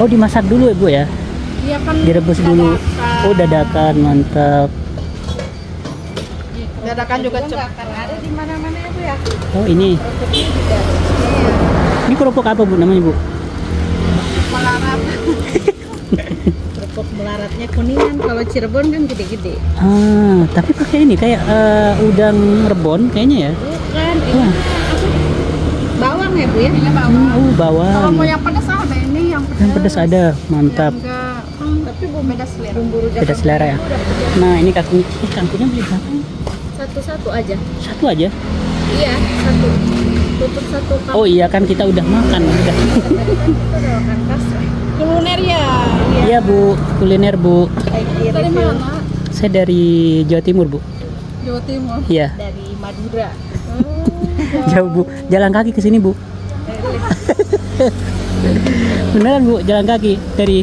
Oh dimasak dulu ya bu ya? Iya kan Direbus dulu. Oh dadakan mantap. Dadakan juga cepat. Ada di mana-mana ya Bu ya. Oh ini. Ini kerupuk apa bu namanya bu? Melarat. Kerupuk melaratnya kuningan. Kalau Cirebon kan gede-gede. Ah tapi pakai ini kayak eh, udang rebon kayaknya ya? Bukan. Ini? Bawang ya Bu ya? Ini Hmm, oh Kalau bawang. mau yang pedas yang pedas. Yang pedas ada, mantap. Bu beda selera. Selera ya. Nah ini kangkung, eh, kangkungnya beli berapa? Satu-satu aja. Satu aja. Iya, satu. Tutup satu kali. Oh iya kan kita udah makan. Udah. Kuliner ya. Iya bu, kuliner bu. Dari mana? Saya dari Jawa Timur bu. Jawa Timur. Iya. Dari Madura. Jauh bu, jalan kaki ke sini bu. Beneran bu, jalan kaki. Dari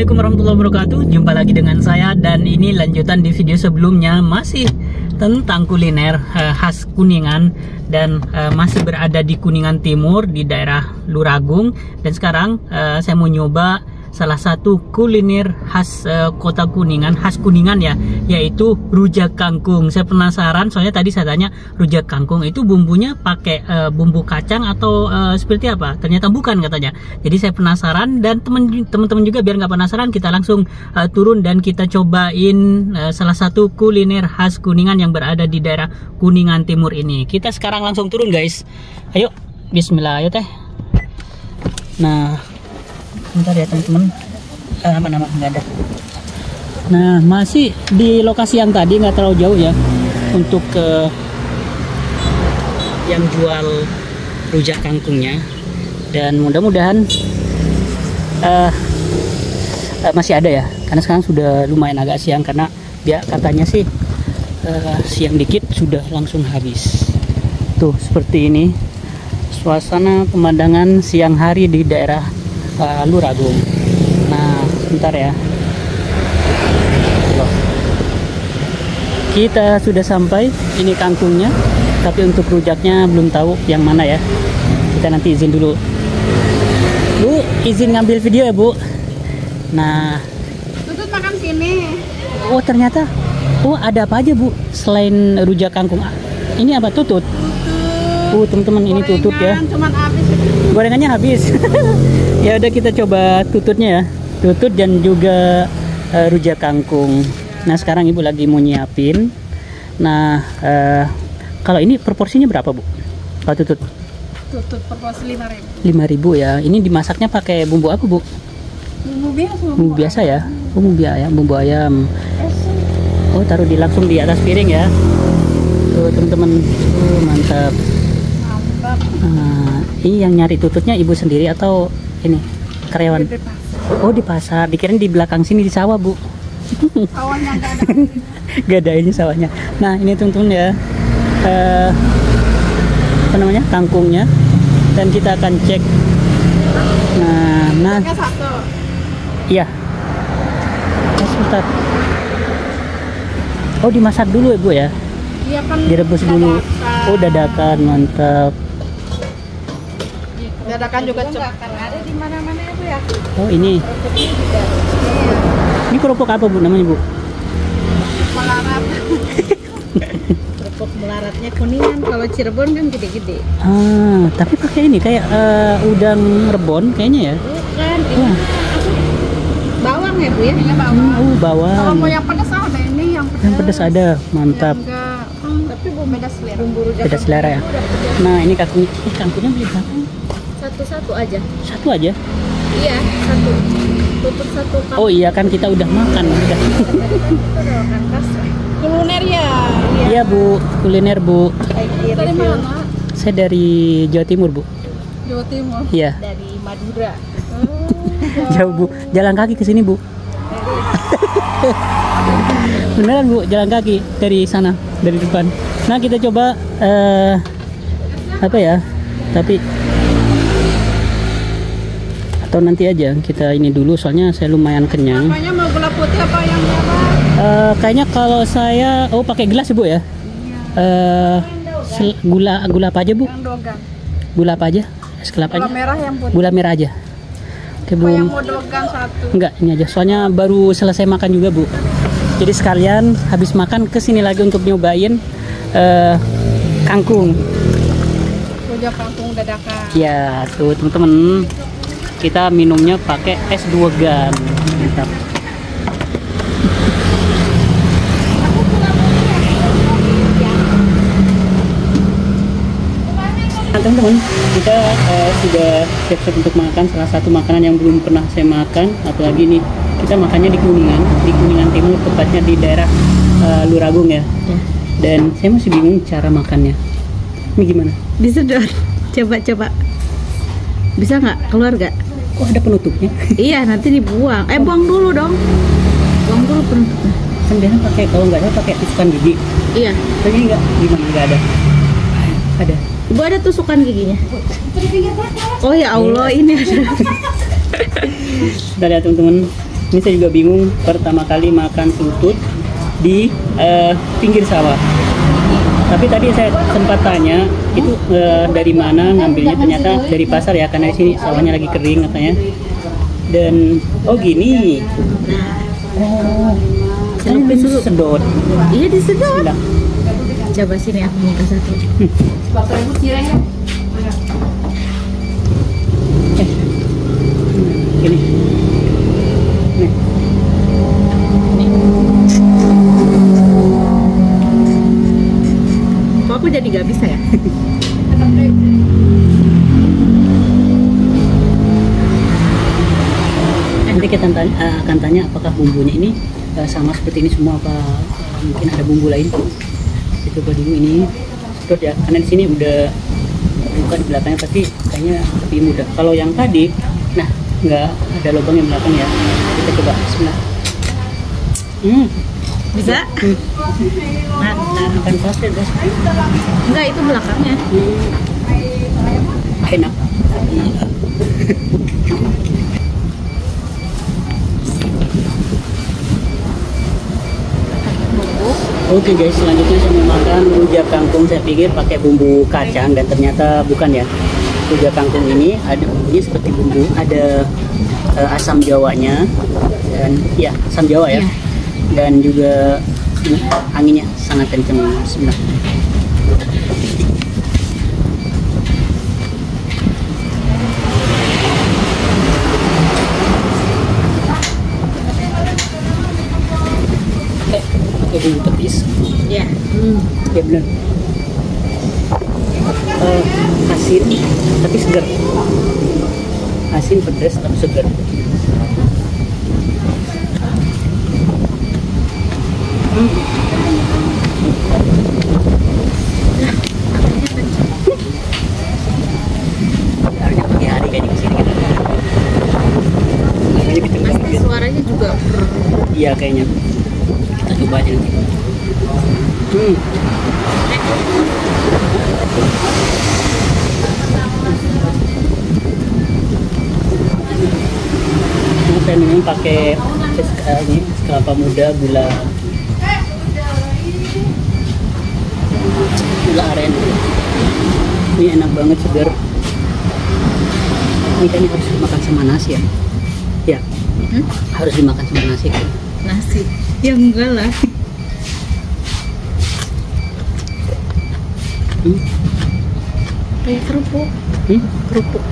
Assalamualaikum warahmatullahi wabarakatuh. Jumpa lagi dengan saya dan ini lanjutan di video sebelumnya Masih tentang kuliner eh, khas Kuningan Dan eh, masih berada di Kuningan Timur di daerah Luragung. Dan sekarang eh, saya mau nyoba salah satu kuliner khas eh, kota Kuningan Khas Kuningan ya Yaitu rujak kangkung Saya penasaran soalnya tadi saya tanya Rujak kangkung itu bumbunya pakai eh, bumbu kacang atau eh, seperti apa Ternyata bukan katanya Jadi saya penasaran dan teman-teman juga biar nggak penasaran kita langsung uh, turun dan kita cobain uh, salah satu kuliner khas Kuningan yang berada di daerah Kuningan Timur ini. Kita sekarang langsung turun guys. Ayo, Bismillah, ayo teh. Nah, bentar ya teman-teman. Eh, nama? Nggak ada. Nah, masih di lokasi yang tadi nggak terlalu jauh ya untuk ke yang jual rujak kangkungnya. Dan mudah-mudahan eh eh, masih ada ya. Karena sekarang sudah lumayan agak siang karena dia katanya sih eh, siang dikit sudah langsung habis. Tuh seperti ini. Suasana pemandangan siang hari di daerah eh, Luragung nah bentar ya Loh. kita sudah sampai ini kangkungnya tapi untuk rujaknya belum tahu yang mana ya kita nanti izin dulu Bu, izin ngambil video ya, Bu. Nah, Tutut makan sini. oh ternyata oh ada apa aja, Bu? Selain rujak kangkung. Ini apa tutut? Oh, teman-teman ini tutut ya. Cuman habis. Gorengannya habis. ya udah kita coba tututnya ya. Tutut dan juga eh, rujak kangkung. Nah, sekarang Ibu lagi mau nyiapin. Nah, eh, kalau ini proporsinya berapa, Bu? Kalau tutut Tutut per porsi lima ribu. 5000 ya. Ini dimasaknya pakai bumbu apa, Bu? Bumbu biasa. bumbu biasa ya oh, bumbu ayam bumbu ayam oh taruh di langsung di atas piring ya tuh teman-teman mantap Mantap. Ini yang nyari tututnya ibu sendiri atau ini karyawan oh di pasar dikirain di belakang sini di sawah bu ada. gak ada ini sawahnya nah ini teman-teman ya Eh, apa namanya kangkungnya dan kita akan cek nah nah. Iya. Oh, sebentar. Oh, dimasak dulu ya, Bu ya? Iya kan. Direbus dulu. Oh, dadakan, mantap. Dadakan juga cepat. Ada di mana-mana ya Bu ya. Oh, ini. Juga. Ini kerupuk apa, Bu, namanya, Bu? Melarat. Kerupuk melaratnya kuningan. Kalau Cirebon kan gede-gede. Ah, tapi pakai ini kayak eh, udang rebon kayaknya ya. Bukan. Ini Wah. Bawang ya Bu ya? Ini bawang. oh, Kalau bawang. mau yang pedas ada ini yang pedas. Yang pedas ada, mantap. Yang enggak, hmm, tapi bu beda selera. Bumbu rujak Beda selera ya. Nah, ini kangkung. Eh, kangkungnya beli berapa? Satu-satu aja. Satu aja. Iya, satu. Tutup satu kali. Oh iya kan kita udah makan. Udah. Itu udah makan kas. Kuliner ya. Iya, Bu. Kuliner, Bu. Dari mana? Saya dari Jawa Timur, Bu. Jawa Timur. Iya. Dari Madura. Jauh bu, jalan kaki ke sini bu. Beneran bu, jalan kaki dari sana, dari depan. Nah kita coba eh, apa ya? Tapi atau nanti aja kita ini dulu, soalnya saya lumayan kenyang. Apanya mau gula putih apa yang merah? Eh, kayaknya kalau saya, oh pakai gelas ya bu ya? Eh, sel- gula gula apa aja bu? Yang dogan. Gula apa aja? Es kelapa Gula merah yang putih. Gula merah aja. Oke yang bu. mau dogan satu? Enggak, ini aja. Soalnya baru selesai makan juga, Bu. Jadi sekalian habis makan ke sini lagi untuk nyobain eh, kangkung. Rujak kangkung dadakan. Ya, tuh teman-teman. Kita minumnya pakai es duogan. Mantap. Nah, teman-teman, kita eh, sudah siap-siap untuk makan salah satu makanan yang belum pernah saya makan, apalagi nih kita makannya di Kuningan, di Kuningan Timur, tepatnya di daerah eh, Luragung ya. Dan saya masih bingung cara makannya. Ini gimana? Disedot. Coba coba. Bisa nggak keluar nggak? Kok ada penutupnya? Iya nanti dibuang. Eh buang dulu dong. Buang dulu penutupnya. kan biasanya pakai kalau nggak ada pakai tusukan gigi. Iya. Tapi nggak gimana nggak ada? Ada. Ibu ada tusukan giginya. Oh ya Allah ini ada. Sudah ya teman-teman. Ini saya juga bingung pertama kali makan tutut di eh, pinggir sawah. Tapi tadi saya sempat tanya itu eh, dari mana ngambilnya ternyata dari pasar ya karena di sini sawahnya lagi kering katanya. Dan oh gini. Oh. Sampai sedot. Iya disedot. Bismillah. Coba sini aku minta satu. Gini. Nih. Kok aku jadi gak bisa ya? Kita tanya, eh, akan tanya apakah bumbunya ini eh, sama seperti ini semua apa eh, mungkin ada bumbu lain. Coba dulu ini sedot ya, karena di sini udah buka di belakangnya tapi kayaknya lebih mudah. Kalau yang tadi, nah nggak ada lubang yang belakang ya. Kita coba Bismillah. Hmm, Bisa? hmm. Nah, nah, akan pasti guys. Enggak itu belakangnya. Hmm. Enak. Oke guys, selanjutnya saya mau makan rujak kangkung. Saya pikir pakai bumbu kacang dan ternyata bukan ya. Rujak kangkung ini ada bumbunya seperti bumbu, ada eh, asam jawanya dan ya asam jawa ya. Iya. Dan juga anginnya sangat kencang. Bismillah. Eh, pakai bumbu petis. Iya. Ya benar. Eh, asin tapi segar. Asin pedas tapi segar. Hmm. Harusnya pagi hari kayaknya ke sini gitu. Suaranya juga Iya kayaknya. Kita coba aja nanti. Hmm. Ini saya minum pakai eh, ini kelapa muda gula gula aren. Ini enak banget segar. Ini kayaknya harus dimakan sama nasi ya. Ya, Hmm? harus dimakan sama nasi kan. nasi. Ya enggak lah. Hmm. Kayak kerupuk. Hmm, kerupuk.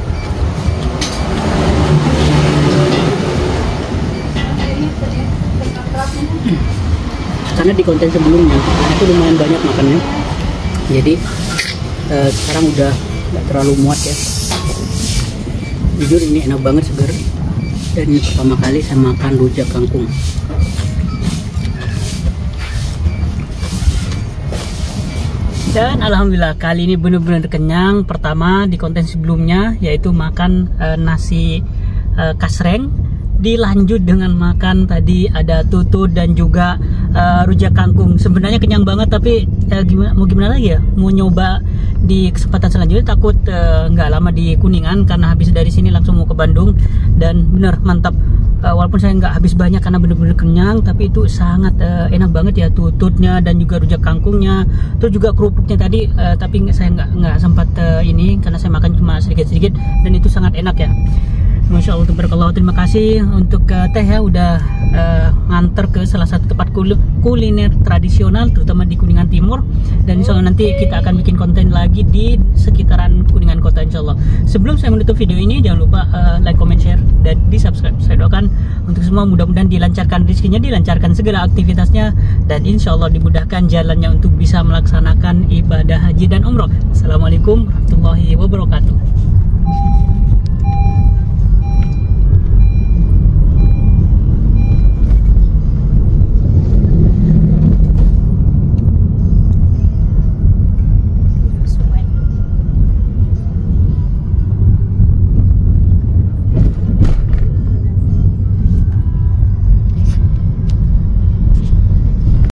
Karena di konten sebelumnya itu lumayan banyak makannya. Jadi eh, sekarang udah nggak terlalu muat ya. Jujur ini enak banget segar. Dan ini pertama kali saya makan rujak kangkung. Dan alhamdulillah kali ini benar-benar kenyang. Pertama di konten sebelumnya yaitu makan eh, nasi uh, kasreng. Dilanjut dengan makan tadi ada tutut dan juga uh, rujak kangkung. Sebenarnya kenyang banget tapi uh, gimana mau gimana lagi ya? Mau nyoba di kesempatan selanjutnya. Takut nggak uh, lama di kuningan karena habis dari sini langsung mau ke Bandung. Dan bener mantap uh, walaupun saya nggak habis banyak karena bener-bener kenyang tapi itu sangat uh, enak banget ya tututnya dan juga rujak kangkungnya. Terus juga kerupuknya tadi uh, tapi saya nggak nggak sempat uh, ini karena saya makan cuma sedikit-sedikit dan itu sangat enak ya Masya Allah Tabarakallah. Terima kasih untuk uh, teh ya udah uh, nganter ke salah satu tempat kul kuliner tradisional terutama di Kuningan Timur. Dan insya Allah nanti kita akan bikin konten lagi di sekitaran Kuningan Kota insya Allah. Sebelum saya menutup video ini jangan lupa uh, like, comment, share dan di subscribe saya doakan untuk semua mudah-mudahan dilancarkan rezekinya dilancarkan segala aktivitasnya dan insya Allah dimudahkan jalannya untuk bisa melaksanakan ibadah haji dan umroh. Assalamualaikum warahmatullahi wabarakatuh